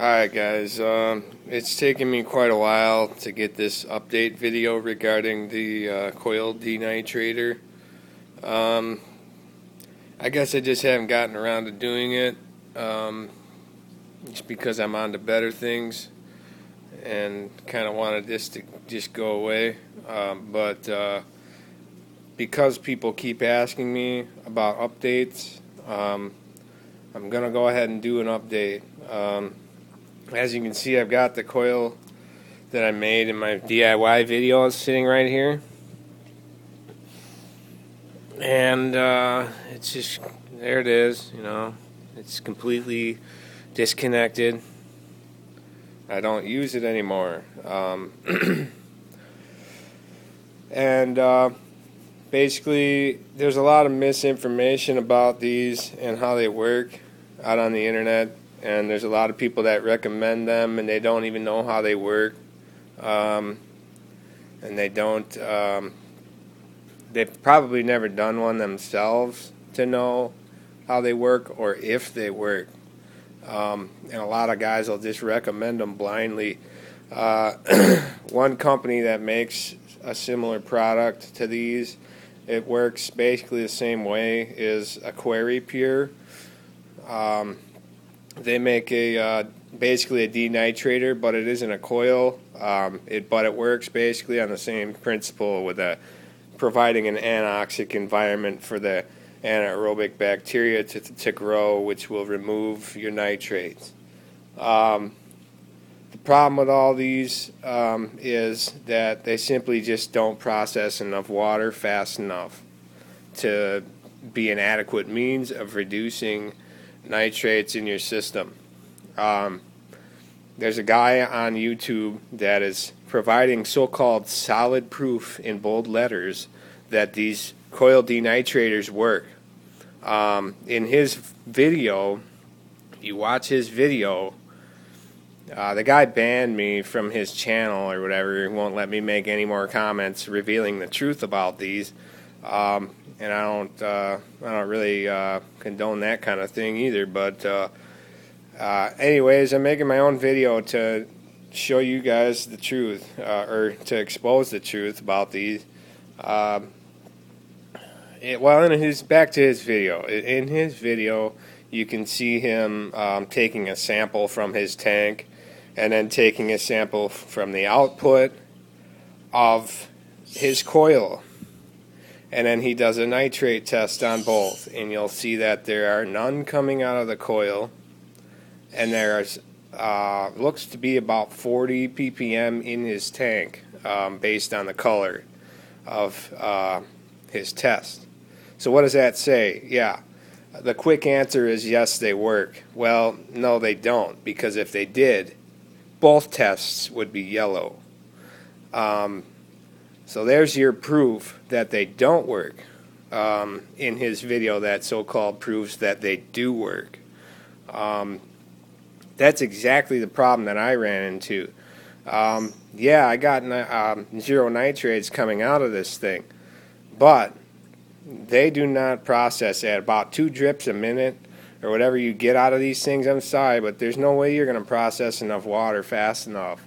Alright guys, um, it's taken me quite a while to get this update video regarding the uh, coil denitrator. Um, I guess I just haven't gotten around to doing it. Um, just because I'm on to better things and kind of wanted this to just go away. Um, but uh, because people keep asking me about updates, um, I'm going to go ahead and do an update. As you can see, I've got the coil that I made in my DIY video sitting right here. And uh, it's just, there it is, you know, it's completely disconnected. I don't use it anymore. Um, and uh, basically, there's a lot of misinformation about these and how they work out on the internet and there's a lot of people that recommend them and they don't even know how they work. Um, and they don't um, they've probably never done one themselves to know how they work or if they work. Um, and a lot of guys will just recommend them blindly. Uh, one company that makes a similar product to these it works basically the same way is AquariPure um, they make a uh, basically a denitrator, but it isn't a coil. Um, it but it works basically on the same principle with a providing an anoxic environment for the anaerobic bacteria to, to grow, which will remove your nitrates. Um, the problem with all these um, is that they simply just don't process enough water fast enough to be an adequate means of reducing nitrates in your system. Um, there's a guy on YouTube that is providing so called solid proof in bold letters that these coil denitrators work. Um, in his video, you watch his video, uh, the guy banned me from his channel or whatever. He won't let me make any more comments revealing the truth about these. Um, and I don't uh, I don't really uh, condone that kind of thing either. But uh, uh, anyways, I'm making my own video to show you guys the truth uh, or to expose the truth about these. Um, it, well, in his back to his video. In his video, you can see him um, taking a sample from his tank, and then taking a sample from the output of his coil and then he does a nitrate test on both, and you'll see that there are none coming out of the coil, and there's uh, looks to be about 40 ppm in his tank um, based on the color of uh, his test. So what does that say? Yeah, the quick answer is yes, they work. Well, no, they don't, because if they did, both tests would be yellow. Um, so there's your proof that they don't work um, in his video that so-called proves that they do work. Um, that's exactly the problem that I ran into. Um, yeah, I got um, zero nitrates coming out of this thing, but they do not process at about two drips a minute or whatever you get out of these things. I'm sorry, but there's no way you're going to process enough water fast enough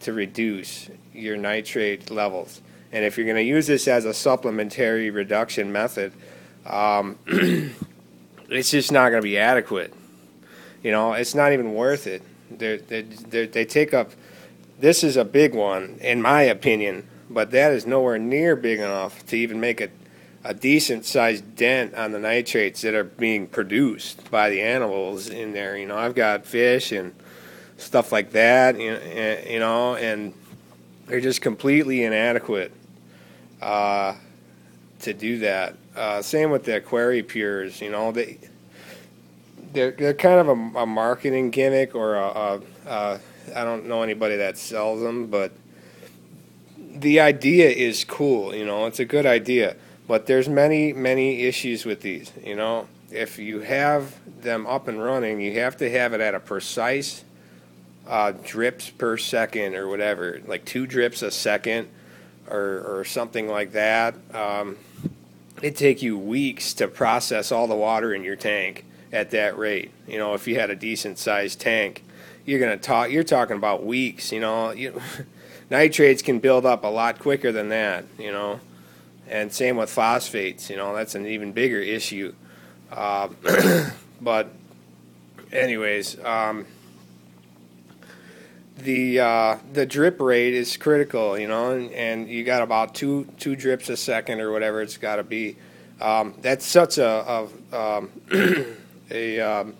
to reduce your nitrate levels. And if you're going to use this as a supplementary reduction method, um, it's just not going to be adequate. You know, it's not even worth it. They're, they're, they're, they take up, this is a big one, in my opinion, but that is nowhere near big enough to even make a, a decent sized dent on the nitrates that are being produced by the animals in there. You know, I've got fish and stuff like that, you know, and they're just completely inadequate uh, to do that. Uh, same with the AquariPures, you know, they they're they're kind of a, a marketing gimmick or a, a, a I don't know anybody that sells them, but the idea is cool. You know, it's a good idea, but there's many many issues with these. You know, if you have them up and running, you have to have it at a precise uh, drips per second or whatever, like two drips a second or, or something like that, um, it'd take you weeks to process all the water in your tank at that rate. You know, if you had a decent sized tank, you're gonna talk. You're talking about weeks. You know, you, nitrates can build up a lot quicker than that. You know, and same with phosphates. You know, that's an even bigger issue. Uh, but, anyways. Um, the uh, the drip rate is critical, you know, and, and, you got about two two drips a second or whatever it's got to be. Um, that's such a a, um, a um,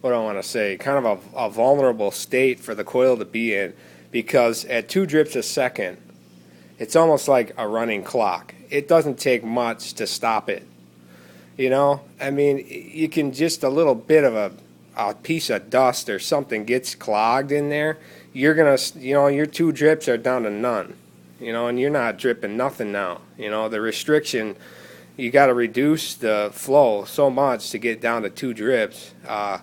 what do I want to say, kind of a, a, vulnerable state for the coil to be in, because at two drips a second, it's almost like a running clock. It doesn't take much to stop it. You know, I mean, you can just a little bit of a a piece of dust or something gets clogged in there, you're gonna, you know, your two drips are down to none, you know, and you're not dripping nothing now. You know, the restriction, you got to reduce the flow so much to get down to two drips, uh,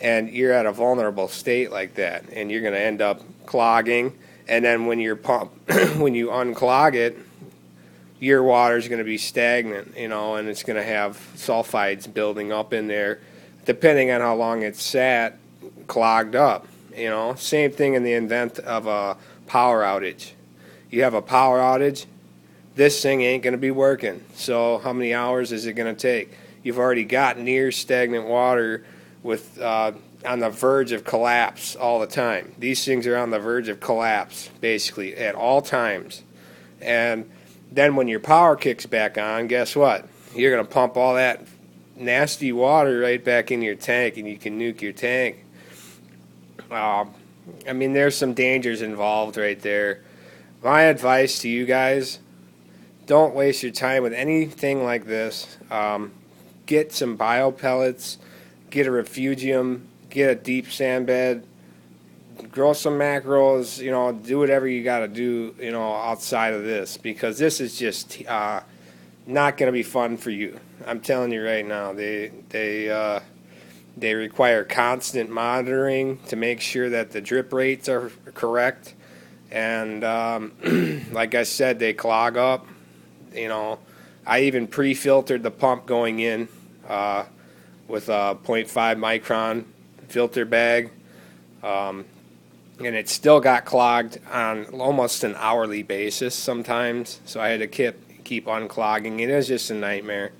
and you're at a vulnerable state like that, and you're gonna end up clogging. And then when you're pump, when you unclog it, your water is going to be stagnant, you know, and it's going to have sulfides building up in there depending on how long it sat, clogged up. You know, same thing in the event of a power outage. You have a power outage, this thing ain't going to be working. So, how many hours is it going to take? You've already got near stagnant water with uh, on the verge of collapse all the time. These things are on the verge of collapse basically at all times. And then when your power kicks back on, guess what? You're going to pump all that nasty water right back in your tank and you can nuke your tank. Um, I mean, there's some dangers involved right there. My advice to you guys don't waste your time with anything like this. Um, get some bio pellets, get a refugium, get a deep sand bed, grow some macros, you know, do whatever you got to do, you know, outside of this because this is just uh, not going to be fun for you. I'm telling you right now, they they uh, they require constant monitoring to make sure that the drip rates are correct, and um, like I said, they clog up. You know, I even pre-filtered the pump going in uh, with a 0.5 micron filter bag. Um, and it still got clogged on almost an hourly basis sometimes. So I had to keep keep unclogging. It was just a nightmare.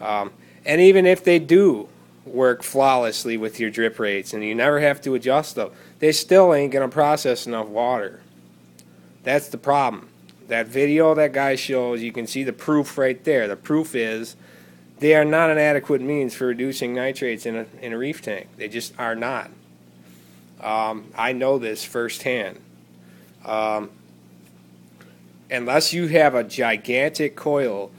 Um, and even if they do work flawlessly with your drip rates and you never have to adjust them, they still ain't going to process enough water. That's the problem. That video that guy shows, you can see the proof right there. The proof is they are not an adequate means for reducing nitrates in a, in a reef tank. They just are not. Um, I know this firsthand. Um, unless you have a gigantic coil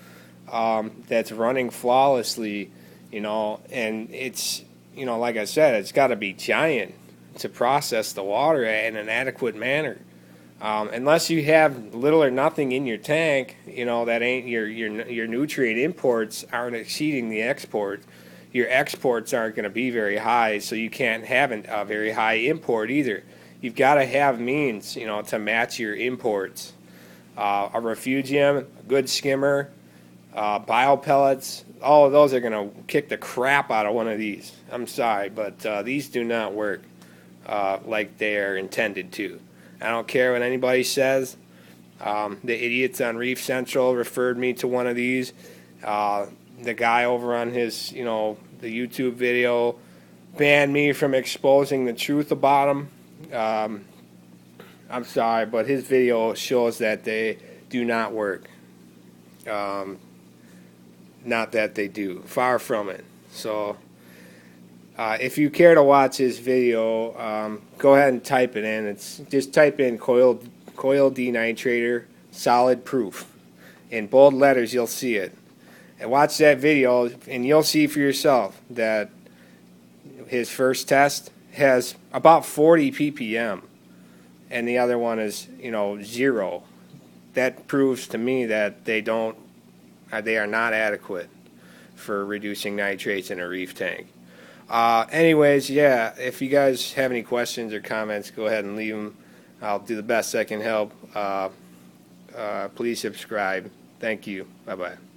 um, that's running flawlessly, you know, and it's, you know, like I said, it's got to be giant to process the water in an adequate manner. Um, unless you have little or nothing in your tank, you know that ain't your your your nutrient imports aren't exceeding the export. Your exports aren't going to be very high, so you can't have a very high import either. You've got to have means, you know, to match your imports. Uh, a refugium, a good skimmer, uh, bio pellets, all of those are going to kick the crap out of one of these. I'm sorry, but uh, these do not work uh, like they are intended to. I don't care what anybody says. Um, the idiots on Reef Central referred me to one of these. Uh, the guy over on his, you know, the YouTube video banned me from exposing the truth about them. Um, I'm sorry, but his video shows that they do not work. Um, not that they do. Far from it. So, uh, if you care to watch this video, um, go ahead and type it in. It's just type in coil coil denitrator solid proof. In bold letters, you'll see it. And watch that video, and you'll see for yourself that his first test has about 40 ppm, and the other one is you know zero. That proves to me that they don't uh, they are not adequate for reducing nitrates in a reef tank. Uh, anyways, yeah, if you guys have any questions or comments, go ahead and leave them. I'll do the best I can help. Uh, uh, please subscribe. Thank you. Bye bye.